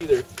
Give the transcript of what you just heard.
either.